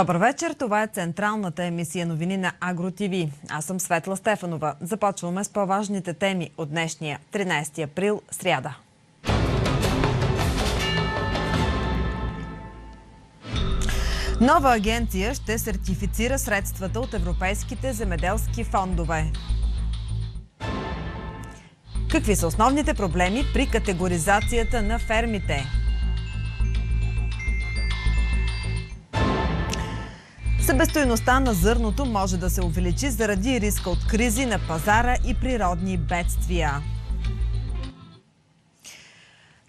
Добър вечер, това е централната емисия новини на ТВ. Аз съм Светла Стефанова. Започваме с по-важните теми от днешния 13 април, сряда. Нова агенция ще сертифицира средствата от европейските земеделски фондове. Какви са основните проблеми при категоризацията на фермите? Себестойността на зърното може да се увеличи заради риска от кризи на пазара и природни бедствия.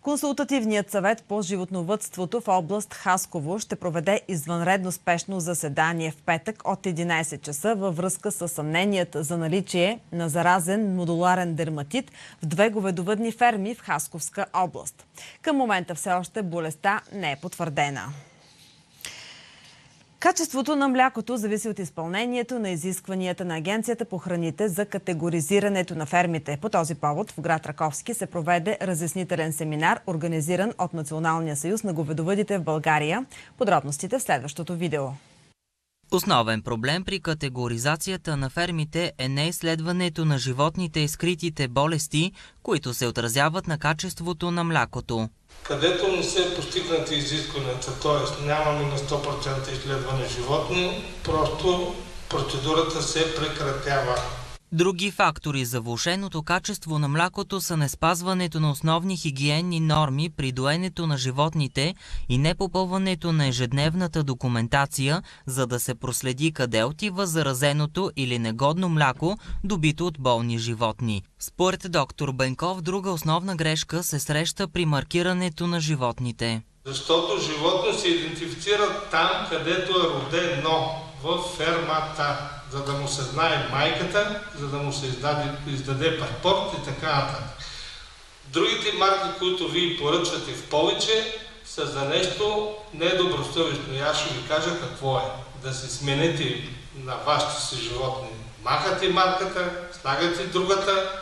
Консултативният съвет по животновътството в област Хасково ще проведе извънредно спешно заседание в петък от 11 часа във връзка с съмненията за наличие на заразен модуларен дерматит в две говедовъдни ферми в Хасковска област. Към момента все още болестта не е потвърдена. Качеството на млякото зависи от изпълнението на изискванията на Агенцията по храните за категоризирането на фермите. По този повод в град Раковски се проведе разяснителен семинар, организиран от Националния съюз на говедовъдите в България. Подробностите в следващото видео. Основен проблем при категоризацията на фермите е неизследването на животните и скритите болести, които се отразяват на качеството на млякото. Където не се постигнати изискванията, т.е. нямаме на 100% изследване животни, просто процедурата се прекратява. Други фактори за влушеното качество на млякото са неспазването на основни хигиенни норми при доенето на животните и непопълването на ежедневната документация, за да се проследи къде отива заразеното или негодно мляко, добито от болни животни. Според доктор Бенков, друга основна грешка се среща при маркирането на животните. Защото животно се идентифицира там, където е родено, в фермата за да му се знае майката, за да му се издаде, издаде паспорт и така нататък. Другите марки, които вие поръчвате в повече, са за нещо недобросъвестно. И аз ще ви кажа какво е. Да се смените на вашите си животни. Махате марката, слагате другата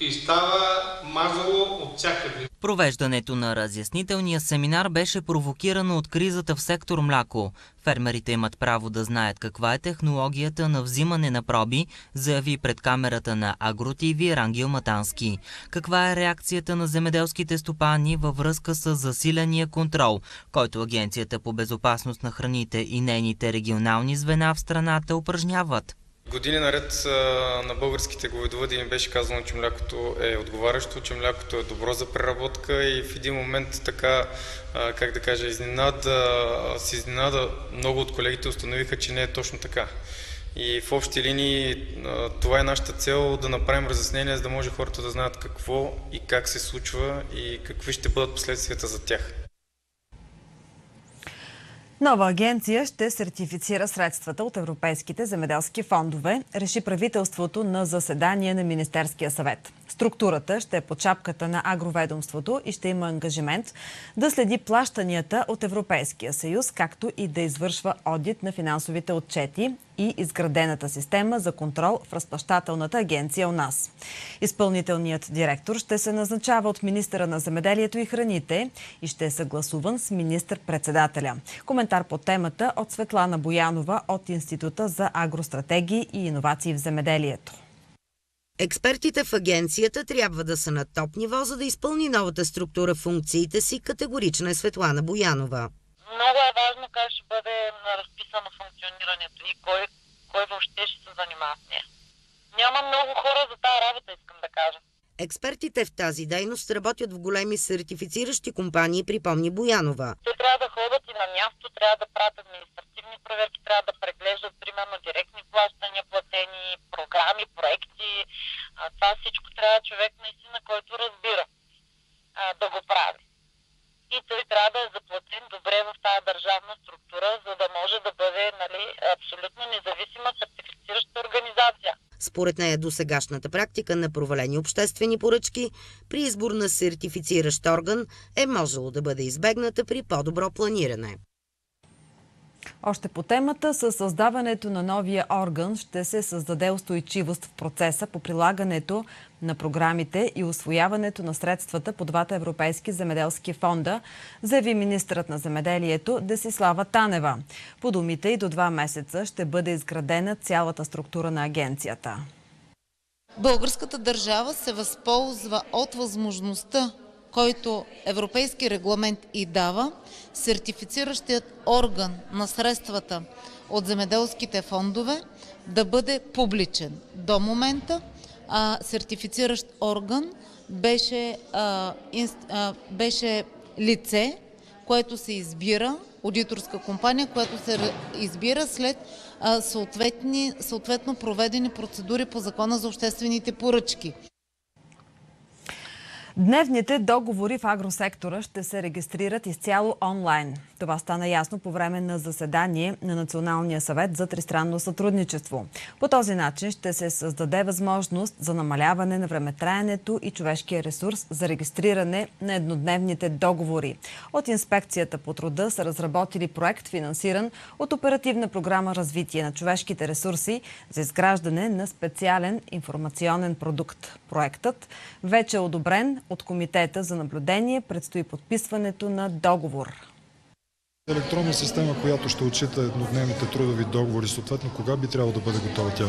и става мазало от всякъде. Провеждането на разяснителния семинар беше провокирано от кризата в сектор мляко. Фермерите имат право да знаят каква е технологията на взимане на проби, заяви пред камерата на Агротиви Рангел Матански. Каква е реакцията на земеделските стопани във връзка с засиления контрол, който Агенцията по безопасност на храните и нейните регионални звена в страната упражняват? Години наред на българските говедовъди им беше казано, че млякото е отговарящо, че млякото е добро за преработка и в един момент така, как да кажа, изненада, с изненада много от колегите установиха, че не е точно така. И в общи линии това е нашата цел да направим разяснение, за да може хората да знаят какво и как се случва и какви ще бъдат последствията за тях. Нова агенция ще сертифицира средствата от европейските земеделски фондове, реши правителството на заседание на Министерския съвет. Структурата ще е под шапката на агроведомството и ще има ангажимент да следи плащанията от Европейския съюз, както и да извършва одит на финансовите отчети и изградената система за контрол в разплащателната агенция у нас. Изпълнителният директор ще се назначава от министъра на земеделието и храните и ще е съгласуван с министър-председателя. Коментар по темата от Светлана Боянова от Института за агростратегии и иновации в земеделието. Експертите в агенцията трябва да са на топ ниво, за да изпълни новата структура функциите си, категорична е Светлана Боянова. Много е важно как ще бъде разписано функционирането и кой, кой въобще ще се занимава с нея. Няма много хора за тази работа, искам да кажа. Експертите в тази дейност работят в големи сертифициращи компании, припомни Боянова. Те трябва да ходят и на място, трябва да правят административни проверки, трябва да преглеждат, примерно, директни плащания, платени, програми, проекти. А, това всичко трябва човек наистина, който разбира а, да го прави. И той трябва да е заплатен добре в тази държавна структура, за да може да бъде нали, абсолютно независима сертифицираща организация. Според нея до сегашната практика на провалени обществени поръчки при избор на сертифициращ орган е можело да бъде избегната при по-добро планиране. Още по темата, със създаването на новия орган ще се създаде устойчивост в процеса по прилагането на програмите и освояването на средствата по двата европейски земеделски фонда, заяви министрът на земеделието Десислава Танева. По думите и до два месеца ще бъде изградена цялата структура на агенцията. Българската държава се възползва от възможността който европейски регламент и дава, сертифициращият орган на средствата от земеделските фондове да бъде публичен. До момента а, сертифициращ орган беше, а, инст, а, беше лице, което се избира, аудиторска компания, която се избира след а, съответно проведени процедури по закона за обществените поръчки. Дневните договори в агросектора ще се регистрират изцяло онлайн. Това стана ясно по време на заседание на Националния съвет за тристранно сътрудничество. По този начин ще се създаде възможност за намаляване на времетраенето и човешкия ресурс за регистриране на еднодневните договори. От инспекцията по труда са разработили проект, финансиран от Оперативна програма Развитие на човешките ресурси за изграждане на специален информационен продукт. Проектът вече е одобрен от Комитета за наблюдение. Предстои подписването на договор. Електронна система, която ще отчита еднодневните трудови договори, съответно кога би трябвало да бъде готова тя?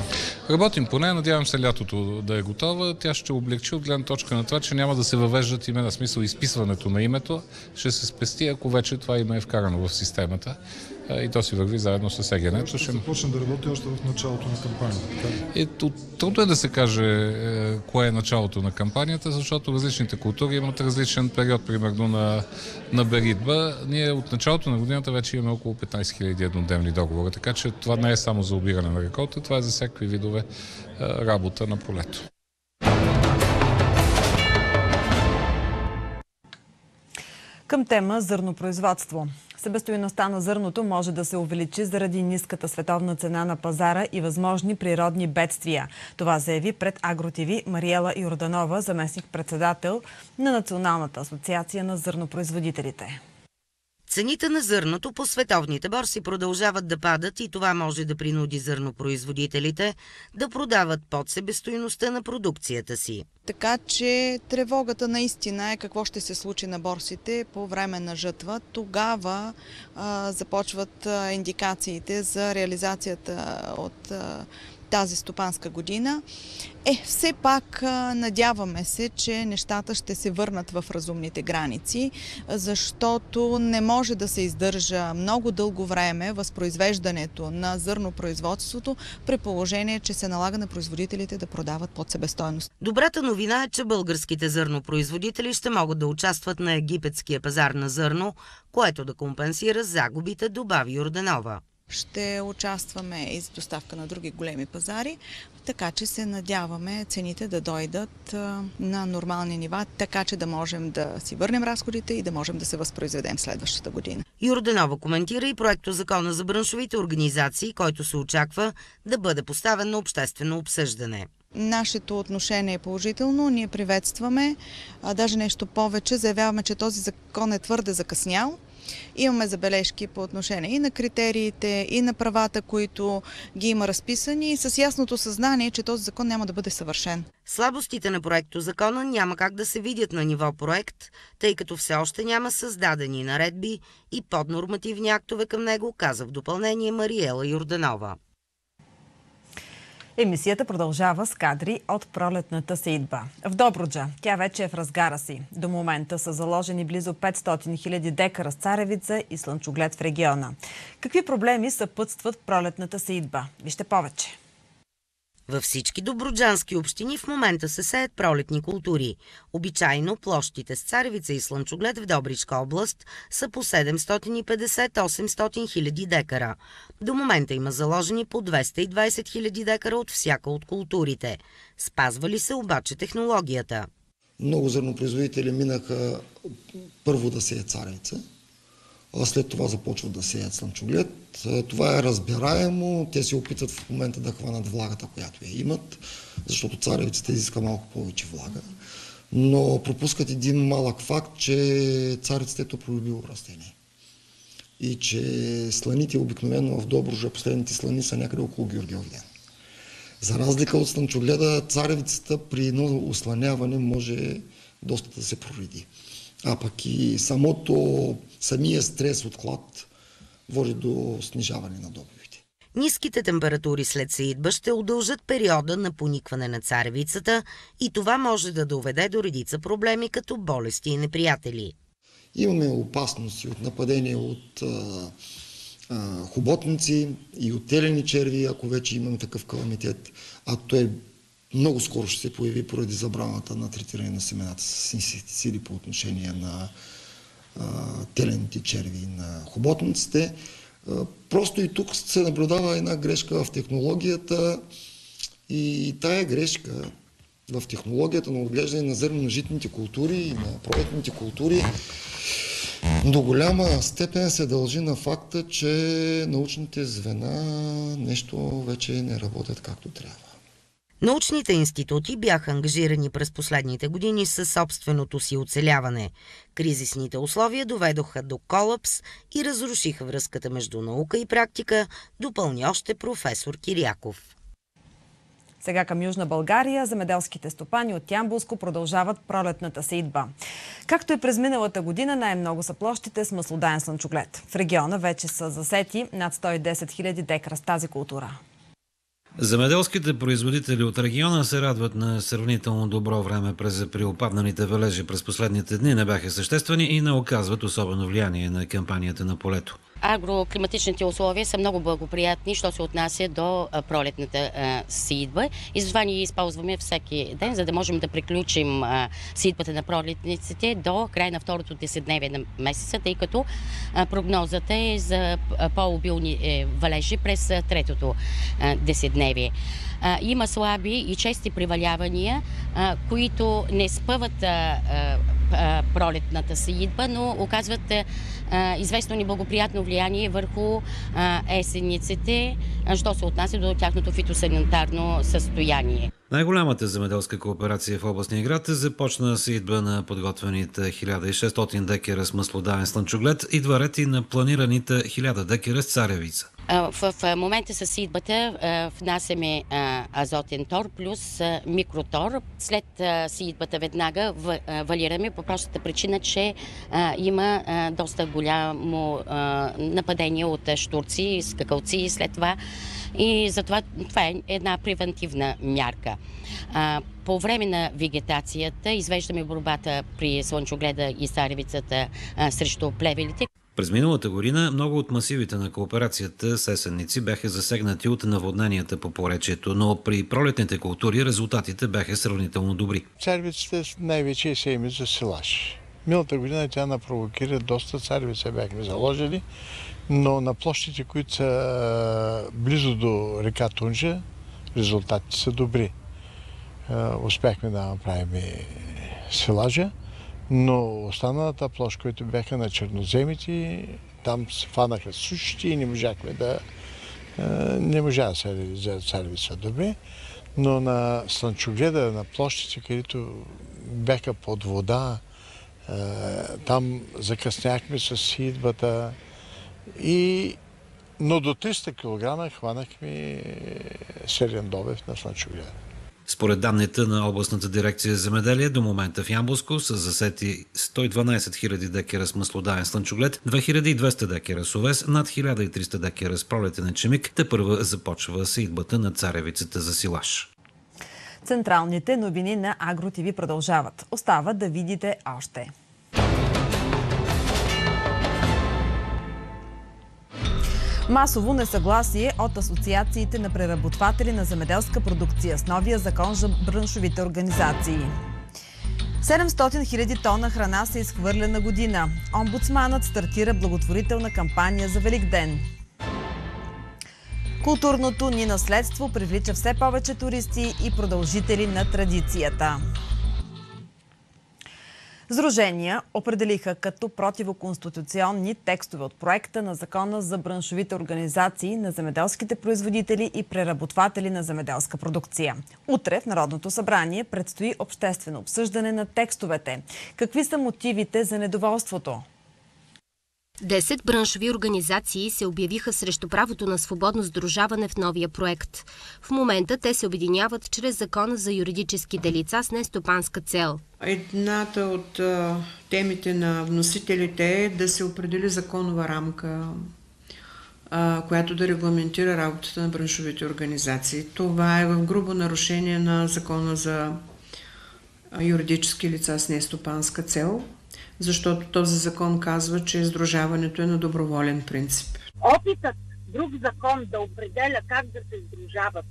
Работим по нея, надявам се лятото да е готова. Тя ще облегчи от гледна точка на това, че няма да се въвеждат имена, смисъл изписването на името, ще се спести, ако вече това име е вкарано в системата и то си върви заедно с ЕГН. Ще, ще започне да работи още в началото на кампанията. Е, трудно е да се каже е, кое е началото на кампанията, защото различните култури имат различен период, примерно на, на беритба. Ние от началото на годината вече имаме около 15 000 еднодневни договора, така че това не е само за обиране на реколта, това е за всякакви видове е, работа на полето. Към тема зърнопроизводство. Себестоиността на зърното може да се увеличи заради ниската световна цена на пазара и възможни природни бедствия. Това заяви пред Агротиви Мариела Йорданова, заместник-председател на Националната асоциация на зърнопроизводителите. Цените на зърното по световните борси продължават да падат и това може да принуди зърнопроизводителите да продават под себестоиността на продукцията си. Така че тревогата наистина е какво ще се случи на борсите по време на жътва. Тогава а, започват а, индикациите за реализацията от а, тази стопанска година. Е, все пак надяваме се, че нещата ще се върнат в разумните граници, защото не може да се издържа много дълго време възпроизвеждането на зърнопроизводството при положение, че се налага на производителите да продават под себестойност. Добрата новина е, че българските зърнопроизводители ще могат да участват на египетския пазар на зърно, което да компенсира загубите, добави Орденова. Ще участваме и за доставка на други големи пазари, така че се надяваме цените да дойдат на нормални нива, така че да можем да си върнем разходите и да можем да се възпроизведем следващата година. Юрденова коментира и проекто Закона за браншовите организации, който се очаква да бъде поставен на обществено обсъждане. Нашето отношение е положително, ние приветстваме, а даже нещо повече, заявяваме, че този закон е твърде закъснял Имаме забележки по отношение и на критериите, и на правата, които ги има разписани, и с ясното съзнание, че този закон няма да бъде съвършен. Слабостите на проекто закона няма как да се видят на ниво проект, тъй като все още няма създадени наредби и поднормативни актове към него, каза в допълнение Мариела Юрданова. Емисията продължава с кадри от пролетната сейдба. В Добруджа тя вече е в разгара си. До момента са заложени близо 500 000 декара с царевица и слънчоглед в региона. Какви проблеми съпътстват пролетната сейдба? Вижте повече. Във всички доброджански общини в момента се сеят пролетни култури. Обичайно площите с царевица и слънчоглед в Добричка област са по 750-800 хиляди декара. До момента има заложени по 220 хиляди декара от всяка от културите. Спазва ли се обаче технологията? Много зърнопроизводители минаха първо да сеят царевица, а след това започват да сеят слънчоглед. Това е разбираемо. Те се опитват в момента да хванат влагата, която я имат, защото царевицата изиска малко повече влага. Но пропускат един малък факт, че царицата е топлолюбиво растение. и че сланите обикновено в Добружа, последните слани са някъде около Георгиев За разлика от слънчогледа, царевицата при едно осланяване може доста да се прореди. А пък и самото, самия стрес от хлад води до снижаване на добивите. Ниските температури след сеидба ще удължат периода на поникване на царевицата и това може да доведе до редица проблеми като болести и неприятели. Имаме опасности от нападение от а, а, хуботници и от телени черви, ако вече имаме такъв каламитет. А той много скоро ще се появи поради забраната на третиране на семената с инсектициди по отношение на телените черви на хуботниците. А, просто и тук се наблюдава една грешка в технологията и тая грешка в технологията на отглеждане на зърнено-житните култури и на пролетните култури до голяма степен се дължи на факта, че научните звена нещо вече не работят както трябва. Научните институти бяха ангажирани през последните години със собственото си оцеляване. Кризисните условия доведоха до колапс и разрушиха връзката между наука и практика, допълни още професор Киряков. Сега към Южна България, земеделските стопани от Ямбулско продължават пролетната сейдба. Както и през миналата година, най-много са площите с маслодаен слънчоглед. В региона вече са засети над 110 000 декара с тази култура. Земеделските производители от региона се радват на сравнително добро време през април. Падналите валежи през последните дни не бяха съществени и не оказват особено влияние на кампанията на полето. Агроклиматичните условия са много благоприятни, що се отнася до пролетната сидба. И затова ние използваме всеки ден, за да можем да приключим сидбата на пролетниците до края на второто десетдневие на месеца, тъй като прогнозата е за по-обилни е, валежи през третото десетдневие. Има слаби и чести привалявания, които не спъват пролетната сидба, но оказват известно неблагоприятно влияние върху есениците, що се отнася до тяхното фитосанитарно състояние. Най-голямата земеделска кооперация в областния град започна с идба на подготвените 1600 декера с маслодаен слънчоглед и два рети на планираните 1000 декера с царевица. В, момента с идбата внасяме азотен тор плюс микротор. След сидбата веднага валираме по простата причина, че има доста голямо нападение от штурци, скакалци след това. И затова това е една превентивна мярка. По време на вегетацията извеждаме борбата при слънчогледа и царевицата срещу плевелите. През миналата година много от масивите на кооперацията с есенници бяха засегнати от наводненията по поречието, но при пролетните култури резултатите бяха сравнително добри. Царевицата най-вече се име за силаш. Миналата година тя напровокира доста царевица бяхме заложили, но на площите, които са близо до река Тунжа, резултатите са добри. Успяхме да направим силажа. Но останалата площ, които бяха на черноземите, там се фанаха сушите и не можахме да... Не можа да се реализират царевица добре. Но на слънчогледа, на площите, където бяха под вода, там закъсняхме с сидбата и но до 300 кг хванахме сериен добив на слънчогледа. Според данните на областната дирекция земеделие, до момента в Ямбулско са засети 112 000 декера с маслодаен слънчоглед, 2200 декера с овес, над 1300 декера с пролетен чемик, те първа започва идбата на царевицата за силаш. Централните новини на Агро ТВ продължават. Остава да видите още. Масово несъгласие от асоциациите на преработватели на земеделска продукция с новия закон за браншовите организации. 700 000 тона храна се изхвърля на година. Омбудсманът стартира благотворителна кампания за Велик ден. Културното ни наследство привлича все повече туристи и продължители на традицията. Сдружения определиха като противоконституционни текстове от проекта на закона за браншовите организации на земеделските производители и преработватели на земеделска продукция. Утре в Народното събрание предстои обществено обсъждане на текстовете. Какви са мотивите за недоволството? Десет браншови организации се обявиха срещу правото на свободно сдружаване в новия проект. В момента те се обединяват чрез закона за юридическите лица с нестопанска цел. Едната от темите на вносителите е да се определи законова рамка, която да регламентира работата на браншовите организации. Това е в грубо нарушение на закона за юридически лица с нестопанска цел, защото този закон казва, че издружаването е на доброволен принцип. Опитът друг закон да определя как да се издружават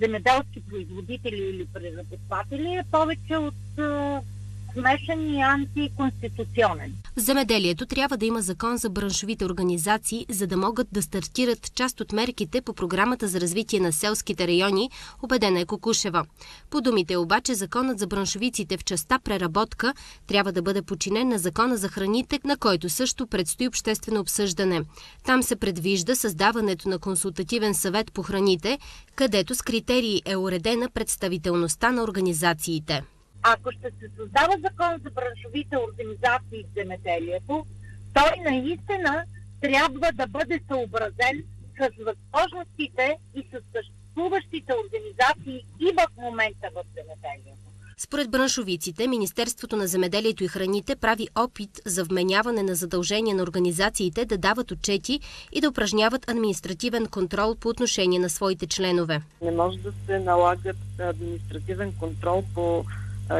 земеделски производители или преработватели е повече от смешен и антиконституционен. В земеделието трябва да има закон за браншовите организации, за да могат да стартират част от мерките по програмата за развитие на селските райони, убедена е Кокушева. По думите обаче, законът за браншовиците в частта преработка трябва да бъде починен на закона за храните, на който също предстои обществено обсъждане. Там се предвижда създаването на консултативен съвет по храните, където с критерии е уредена представителността на организациите. Ако ще се създава закон за браншовите организации в земеделието, той наистина трябва да бъде съобразен с възможностите и с съществуващите организации и в момента в земеделието. Според браншовиците, Министерството на земеделието и храните прави опит за вменяване на задължения на организациите да дават отчети и да упражняват административен контрол по отношение на своите членове. Не може да се налагат административен контрол по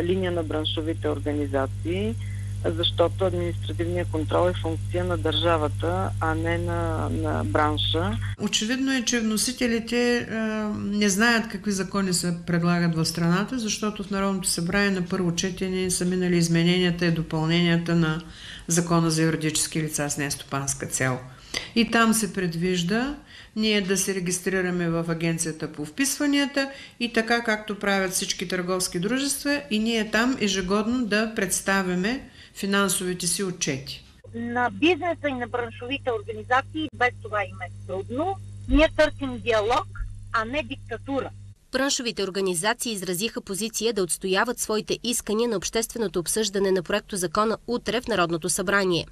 линия на браншовите организации, защото административният контрол е функция на държавата, а не на, на бранша. Очевидно е, че вносителите е, не знаят какви закони се предлагат в страната, защото в Народното събрание на първо четене са минали измененията и допълненията на Закона за юридически лица с нестопанска цел. И там се предвижда ние да се регистрираме в агенцията по вписванията и така както правят всички търговски дружества и ние там ежегодно да представяме финансовите си отчети. На бизнеса и на браншовите организации без това им е трудно. Ние търсим диалог, а не диктатура. Браншовите организации изразиха позиция да отстояват своите искания на общественото обсъждане на проекто закона утре в Народното събрание.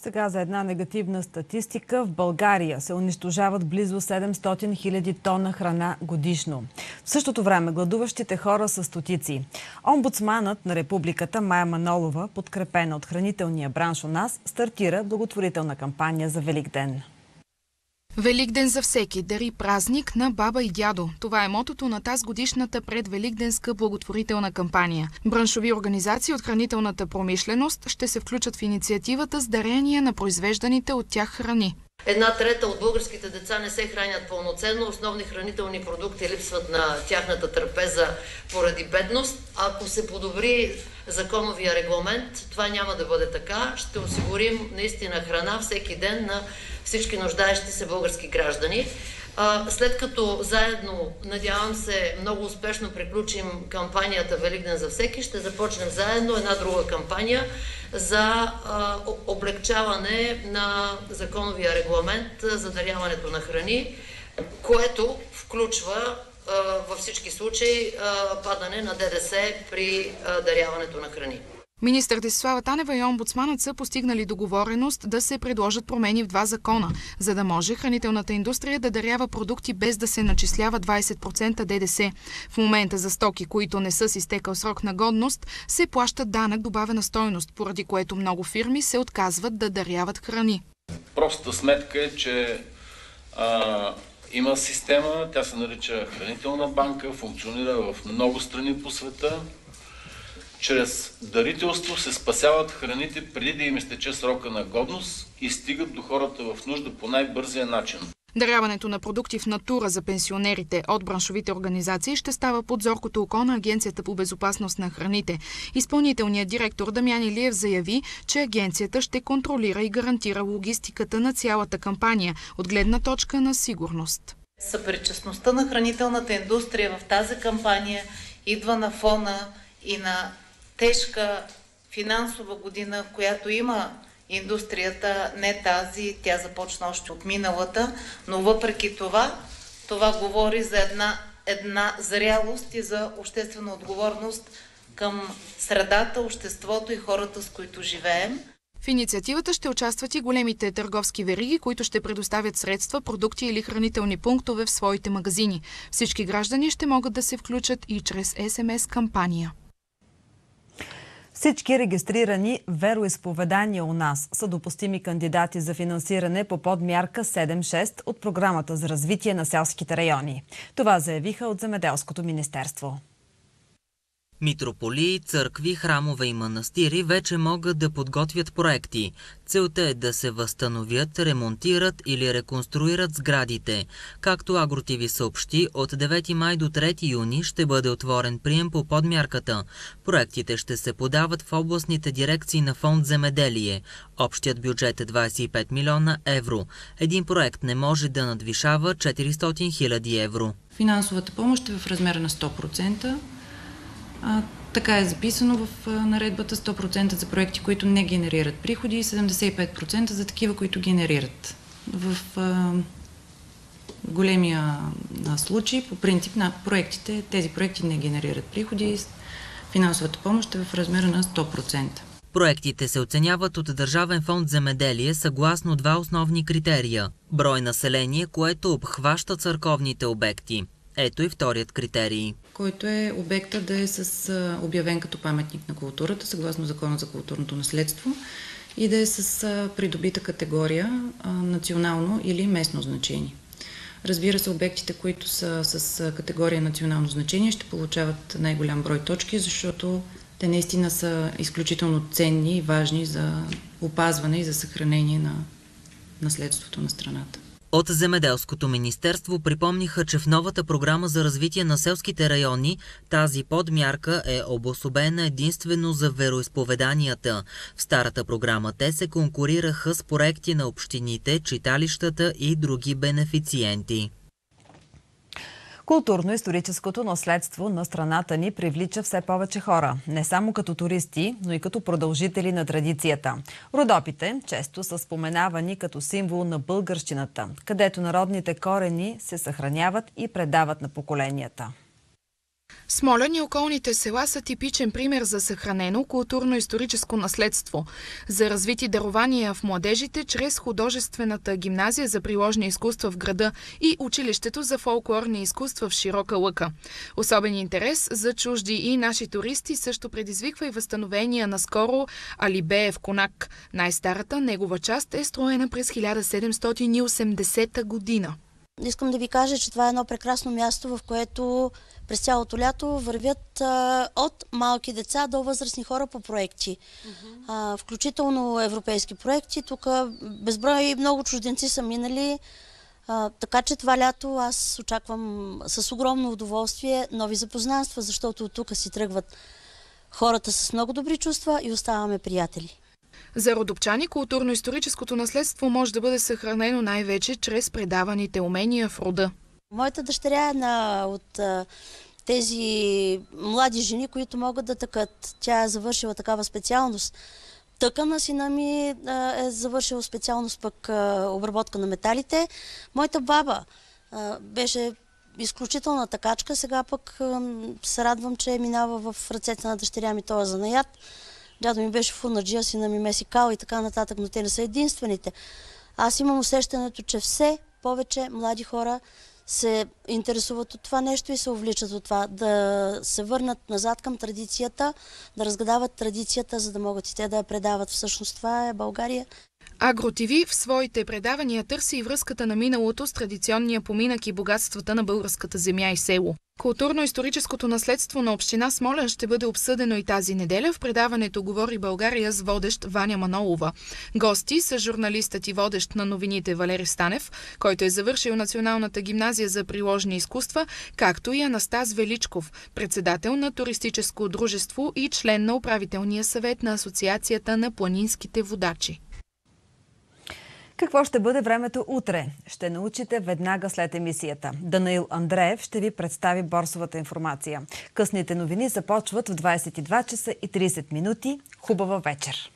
Сега за една негативна статистика. В България се унищожават близо 700 000 тона храна годишно. В същото време гладуващите хора са стотици. Омбудсманът на републиката Майя Манолова, подкрепена от хранителния бранш у нас, стартира благотворителна кампания за Велик ден. Великден за всеки, дари празник на баба и дядо. Това е мотото на тази годишната предвеликденска благотворителна кампания. Браншови организации от хранителната промишленост ще се включат в инициативата с дарение на произвежданите от тях храни. Една трета от българските деца не се хранят пълноценно, основни хранителни продукти липсват на тяхната трапеза поради бедност. Ако се подобри законовия регламент, това няма да бъде така. Ще осигурим наистина храна всеки ден на всички нуждаещи се български граждани. След като заедно, надявам се, много успешно приключим кампанията Великден за всеки, ще започнем заедно една друга кампания за облегчаване на законовия регламент за даряването на храни, което включва във всички случаи падане на ДДС при даряването на храни. Министър Десислава Танева и омбудсманът са постигнали договореност да се предложат промени в два закона, за да може хранителната индустрия да дарява продукти без да се начислява 20% ДДС. В момента за стоки, които не са с изтекал срок на годност, се плаща данък добавена стойност, поради което много фирми се отказват да даряват храни. Простата сметка е, че а, има система, тя се нарича Хранителна банка, функционира в много страни по света чрез дарителство се спасяват храните преди да им изтече срока на годност и стигат до хората в нужда по най-бързия начин. Даряването на продукти в натура за пенсионерите от браншовите организации ще става под зоркото око на Агенцията по безопасност на храните. Изпълнителният директор Дамян Илиев заяви, че агенцията ще контролира и гарантира логистиката на цялата кампания от гледна точка на сигурност. Съпричастността на хранителната индустрия в тази кампания идва на фона и на тежка финансова година, която има индустрията, не тази, тя започна още от миналата, но въпреки това, това говори за една, една зрялост и за обществена отговорност към средата, обществото и хората, с които живеем. В инициативата ще участват и големите търговски вериги, които ще предоставят средства, продукти или хранителни пунктове в своите магазини. Всички граждани ще могат да се включат и чрез СМС кампания. Всички регистрирани вероисповедания у нас са допустими кандидати за финансиране по подмярка 7.6 от Програмата за развитие на селските райони. Това заявиха от Земеделското министерство. Митрополии, църкви, храмове и манастири вече могат да подготвят проекти. Целта е да се възстановят, ремонтират или реконструират сградите. Както Агротиви съобщи, от 9 май до 3 юни ще бъде отворен прием по подмярката. Проектите ще се подават в областните дирекции на фонд Земеделие. Общият бюджет е 25 милиона евро. Един проект не може да надвишава 400 хиляди евро. Финансовата помощ е в размера на 100%. А, така е записано в наредбата 100% за проекти, които не генерират приходи и 75% за такива, които генерират. В а, големия случай, по принцип на проектите, тези проекти не генерират приходи, финансовата помощ е в размера на 100%. Проектите се оценяват от Държавен фонд земеделие съгласно два основни критерия – брой население, което обхваща църковните обекти. Ето и вторият критерий. Който е обекта да е с а, обявен като паметник на културата, съгласно Закона за културното наследство и да е с а, придобита категория а, национално или местно значение. Разбира се, обектите, които са с категория национално значение, ще получават най-голям брой точки, защото те наистина са изключително ценни и важни за опазване и за съхранение на наследството на страната. От Земеделското министерство припомниха, че в новата програма за развитие на селските райони тази подмярка е обособена единствено за вероисповеданията. В старата програма те се конкурираха с проекти на общините, читалищата и други бенефициенти. Културно-историческото наследство на страната ни привлича все повече хора, не само като туристи, но и като продължители на традицията. Родопите често са споменавани като символ на българщината, където народните корени се съхраняват и предават на поколенията. Смолян и околните села са типичен пример за съхранено културно-историческо наследство, за развити дарования в младежите чрез художествената гимназия за приложни изкуства в града и училището за фолклорни изкуства в Широка лъка. Особен интерес за чужди и наши туристи също предизвиква и възстановения на скоро Алибеев конак. Най-старата негова част е строена през 1780 година. Искам да ви кажа, че това е едно прекрасно място, в което през цялото лято вървят а, от малки деца до възрастни хора по проекти. Uh-huh. А, включително европейски проекти. Тук безброй много чужденци са минали. А, така че това лято аз очаквам с огромно удоволствие нови запознанства, защото от тук си тръгват хората с много добри чувства и оставаме приятели. За родопчани културно-историческото наследство може да бъде съхранено най-вече чрез предаваните умения в рода. Моята дъщеря е една от тези млади жени, които могат да тъкат. Тя е завършила такава специалност. Тъка на сина ми е завършила специалност пък обработка на металите. Моята баба беше изключителна такачка. Сега пък се радвам, че минава в ръцете на дъщеря ми този занаят. Дядо ми беше фунаджия, сина ми меси кал и така нататък, но те не са единствените. Аз имам усещането, че все повече млади хора се интересуват от това нещо и се увличат от това. Да се върнат назад към традицията, да разгадават традицията, за да могат и те да я предават. Всъщност това е България. АгроТВ в своите предавания търси и връзката на миналото с традиционния поминък и богатствата на българската земя и село. Културно-историческото наследство на община Смолен ще бъде обсъдено и тази неделя. В предаването Говори България с водещ Ваня Манолова. Гости са журналистът и водещ на новините Валери Станев, който е завършил Националната гимназия за приложни изкуства, както и Анастас Величков, председател на туристическо дружество и член на управителния съвет на Асоциацията на планинските водачи. Какво ще бъде времето утре? Ще научите веднага след емисията. Данаил Андреев ще ви представи борсовата информация. Късните новини започват в 22 часа и 30 минути. Хубава вечер!